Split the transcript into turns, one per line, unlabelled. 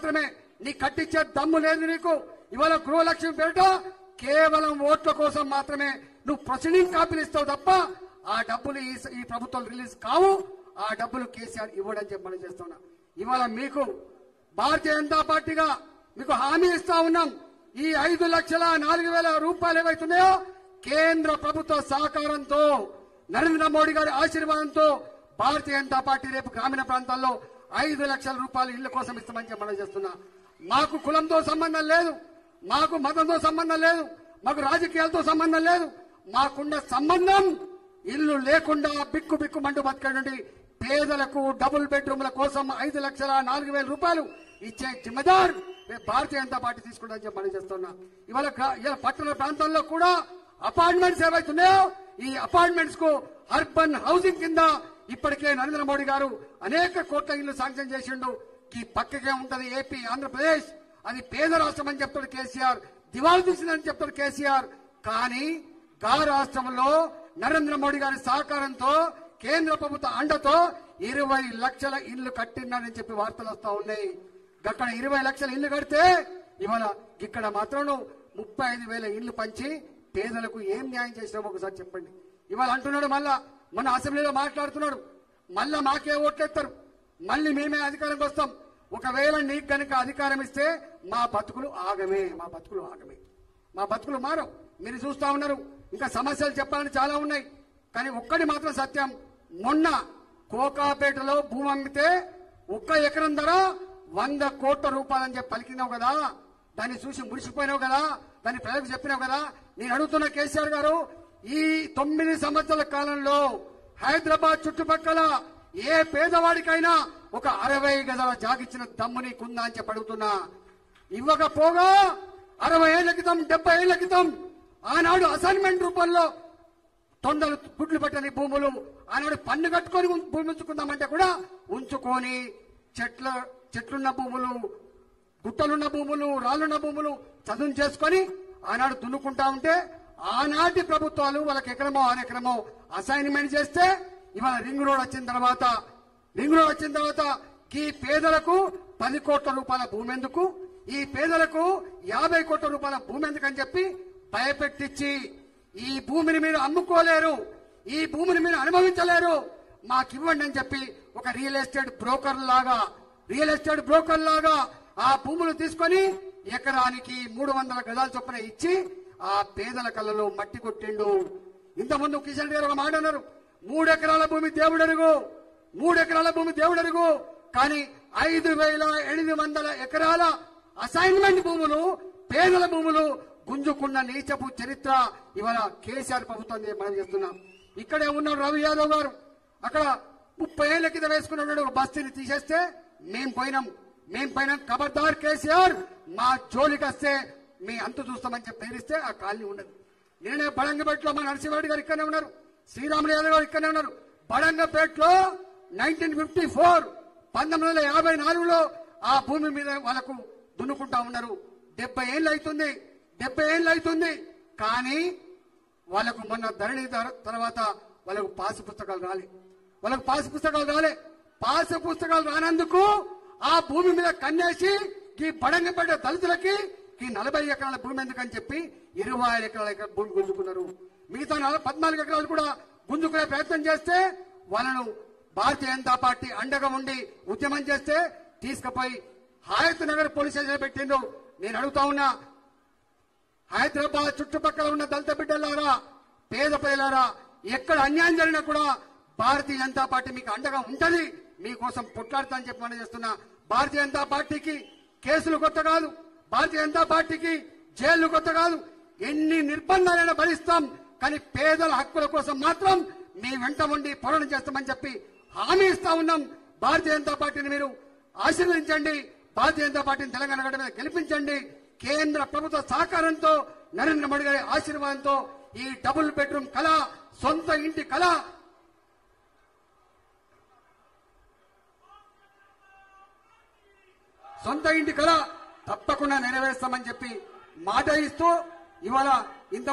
మాత్రమే నీ కట్టించే దమ్ము లేదు నీకు. ఇవాళ గృహలక్ష్మి పేరిట కేవలం ఓట్ల కోసం మాత్రమే నువ్వు ప్రొసీడింగ్ కాపీలు ఇస్తావు తప్ప ఆ డబ్బులు ఈ ఈ ప్రభుత్వం రిలీజ్ కావు. ఆ డబ్బులు కేసీఆర్ ఇవ్వడని చెప్పి మనం చేస్తున్నా. ఇవాళ మీకు భారతీయ జనతా పార్టీగా మీకు హామీ ఇస్తా ఉన్నాం. ఈ ఐదు లక్షల నాలుగు వేల రూపాయలు ఏవైతున్నాయో కేంద్ర ప్రభుత్వ సహకారంతో నరేంద్ర మోడీ గారి ఆశీర్వాదంతో భారతీయ జనతా పార్టీ రేపు గ్రామీణ ప్రాంతాల్లో ఐదు లక్షల రూపాయలు ఇళ్ళ కోసం ఇస్తామని చెప్పి చేస్తున్నా. మాకు కులంతో సంబంధం లేదు మాకు మతంతో సంబంధం లేదు మాకు రాజకీయాలతో సంబంధం లేదు. మాకున్న సంబంధం ఇల్లు లేకుండా బిక్కు బిక్కు మంటూ బతకండి పేదలకు డబుల్ బెడ్రూమ్ల కోసం ఐదు లక్షల నాలుగు వేల రూపాయలు ఇచ్చే జిమ్మదార్ రేపు భారతీయ జనతా పార్టీ తీసుకుంటామని చెప్పి మనం చేస్తున్నా. ఇవాళ ఇవాళ పట్టణ ప్రాంతాల్లో కూడా అపార్ట్మెంట్స్ ఏవైతున్నాయో ఈ అపార్ట్మెంట్స్కు అర్బన్ హౌసింగ్ కింద ఇప్పటికే నరేంద్ర మోడీ గారు అనేక కోట్ల ఇల్లు శాంక్షన్ చేసిండు. ఈ పక్కకే ఉంటది ఏపీ ఆంధ్రప్రదేశ్. అది పేద రాష్ట్రం అని చెప్తాడు కేసీఆర్. దివాళి తీసిందని చెప్తాడు కేసీఆర్. కానీ గా రాష్ట్రంలో నరేంద్ర మోడీ గారి సహకారంతో కేంద్ర ప్రభుత్వ అండతో ఇరవై లక్షల ఇల్లు కట్టిందని చెప్పి వార్తలు వస్తా ఉన్నాయి. అక్కడ ఇరవై లక్షల ఇల్లు కడితే ఇవాళ ఇక్కడ మాత్రం ముప్పై ఐదు వేల ఇల్లు పంచి పేదలకు ఏం న్యాయం చేసినామో ఒకసారి చెప్పండి. ఇవాళ అంటున్నాడు మళ్ళా మన అసెంబ్లీలో మాట్లాడుతున్నాడు. మళ్ళా మాకే ఓట్లేస్తారు. మళ్ళీ మేమే అధికారంకి వస్తాం. ఒకవేళ నీకు కనుక అధికారం ఇస్తే మా బతుకులు ఆగమే. మా బతుకులు ఆగమే. మా బతుకులు మారవు. మీరు చూస్తా ఉన్నారు. ఇంకా సమస్యలు చెప్పాలని చాలా ఉన్నాయి. కానీ ఒక్కటి మాత్రం సత్యం. మొన్న కోకాపేటలో భూమి అమ్మితే ఒక్క ఎకరం ధర వంద కోట్ల రూపాయలని చెప్పి పలికినావు కదా. దాన్ని చూసి మురిసిపోయినావు కదా. దాన్ని ప్రజలకు చెప్పినావు కదా. నేను అడుగుతున్న కేసీఆర్ గారు ఈ తొమ్మిది సంవత్సరాల కాలంలో హైదరాబాద్ చుట్టుపక్కల ఏ పేదవాడికైనా ఒక అరవై గజాల జాగిచ్చిన దమ్ముని నీకుందా అని ఇవ్వకపోగా అరవై ఏళ్ళ క్రితం డెబ్బై ఏళ్ళ క్రితం ఆనాడు అసైన్మెంట్ రూపంలో తొండలు గుడ్లు పట్టని భూములు ఆనాడు పన్ను కట్టుకొని భూమి ఉంచుకుందామంటే కూడా ఉంచుకొని చెట్ల చెట్లున్న భూములు గుట్టలున్న భూములు రాళ్ళున్న భూములు చదువు చేసుకొని ఆనాడు దున్నుకుంటా ఉంటే ఆనాటి ప్రభుత్వాలు వాళ్ళకి ఎకరమో ఆరు ఎకరమో అసైన్మెంట్ చేస్తే ఇవాళ రింగ్ రోడ్ వచ్చిన తర్వాత రింగ్ రోడ్ వచ్చిన తర్వాత ఈ పేదలకు పది కోట్ల రూపాయల భూమి ఎందుకు? ఈ పేదలకు యాభై కోట్ల రూపాయల భూమి ఎందుకు అని చెప్పి భయపెట్టించి ఈ భూమిని మీరు అమ్ముకోలేరు ఈ భూమిని మీరు అనుభవించలేరు. మాకు ఇవ్వండి అని చెప్పి ఒక రియల్ ఎస్టేట్ బ్రోకర్ లాగా రియల్ ఎస్టేట్ బ్రోకర్ లాగా ఆ భూములు తీసుకొని ఎకరానికి మూడు వందల గజాల చొప్పున ఇచ్చి ఆ పేదల కళ్ళలో మట్టి కొట్టిండు. ఇంతకుముందు కిషన్ రెడ్డి గారు ఒక మాట అన్నారు మూడెకరాల భూమి దేవుడరుగు మూడెకరాల భూమి దేవుడరుగు కానీ ఐదు వేల ఎనిమిది వందల ఎకరాల అసైన్మెంట్ భూములు పేదల భూములు గుంజుకున్న నీచపు చరిత్ర ఇవాళ కేసీఆర్ ప్రభుత్వం మనం చేస్తున్నాం. ఇక్కడే ఉన్నాడు రవి యాదవ్ గారు. అక్కడ ముప్పై ఏళ్ళ కింద వేసుకున్నాడు ఒక బస్తీని తీసేస్తే మేం పోయినాం. మేం పోయినాం ఖబర్దార్ కేసీఆర్ మా జోలికి వస్తే మీ అంతు చూస్తామని చెప్పి పేరిస్తే ఆ కాలనీ ఉండదు. నేనే బడంగపేటలో మా నరసింహారెడ్డి గారు ఇక్కడనే ఉన్నారు. శ్రీరాములు యాదవ్ గారు ఇక్కడనే ఉన్నారు. బడంగపేటలో నైన్టీన్ ఫిఫ్టీ ఫోర్ పంతొమ్మిది వందల యాభై నాలుగులో ఆ భూమి మీద వాళ్ళకు దున్నుకుంటా ఉన్నారు. డెబ్బై ఏళ్ళు అవుతుంది డెబ్బై ఏళ్ళు అవుతుంది కానీ వాళ్ళకు మొన్న ధరణి తర్వాత వాళ్ళకు పాసు పుస్తకాలు రాలే. వాళ్ళకు పాసు పుస్తకాలు రాలే. పాసు పుస్తకాలు రానందుకు ఆ భూమి మీద కన్నేసి ఈ బడంగపేట దళితులకి ఈ నలభై ఎకరాల భూమి ఎందుకని చెప్పి ఇరవై ఆరు ఎకరాల భూమి గుంజుకున్నారు. మిగతా పద్నాలుగు ఎకరాలు కూడా గుంజుకునే ప్రయత్నం చేస్తే వాళ్ళను భారతీయ జనతా పార్టీ అండగా ఉండి ఉద్యమం చేస్తే తీసుకుపోయి హాయత్ నగర్ పోలీస్ స్టేషన్ పెట్టిండు నేను అడుగుతా ఉన్నా హైదరాబాద్ చుట్టుపక్కల ఉన్న దళిత బిడ్డలారా పేద ప్రజలారా ఎక్కడ అన్యాయం జరిగినా కూడా భారతీయ జనతా పార్టీ మీకు అండగా ఉంటది. మీకోసం పొట్లాడుతా అని చెప్పి మనం చేస్తున్నా భారతీయ జనతా పార్టీకి కేసులు కొత్త కాదు. భారతీయ జనతా పార్టీకి జైళ్ళు కొత్త కాదు. ఎన్ని నిర్బంధాలైనా భరిస్తాం కానీ పేదల హక్కుల కోసం మాత్రం మీ వెంట ఉండి పోరాటం చేస్తామని చెప్పి హామీ ఇస్తా ఉన్నాం. భారతీయ జనతా పార్టీని మీరు ఆశీర్వదించండి. భారతీయ జనతా పార్టీని తెలంగాణ గడ్డ మీద గెలిపించండి. కేంద్ర ప్రభుత్వ సహకారంతో నరేంద్ర మోడీ గారి ఆశీర్వాదంతో ఈ డబుల్ బెడ్రూమ్ కళ సొంత ఇంటి కళ. సొంత ఇంటి కళ. తప్పకుండా నెరవేర్స్తామని చెప్పి మాట ఇస్తూ ఇవాళ ఇంత